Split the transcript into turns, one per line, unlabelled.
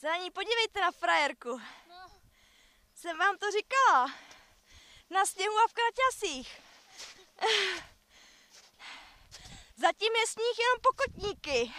Zelení, podívejte na frajerku.
No,
Jsem vám to říkala. Na sněhu a v kraťasích. Zatím je sníh jenom pokotníky.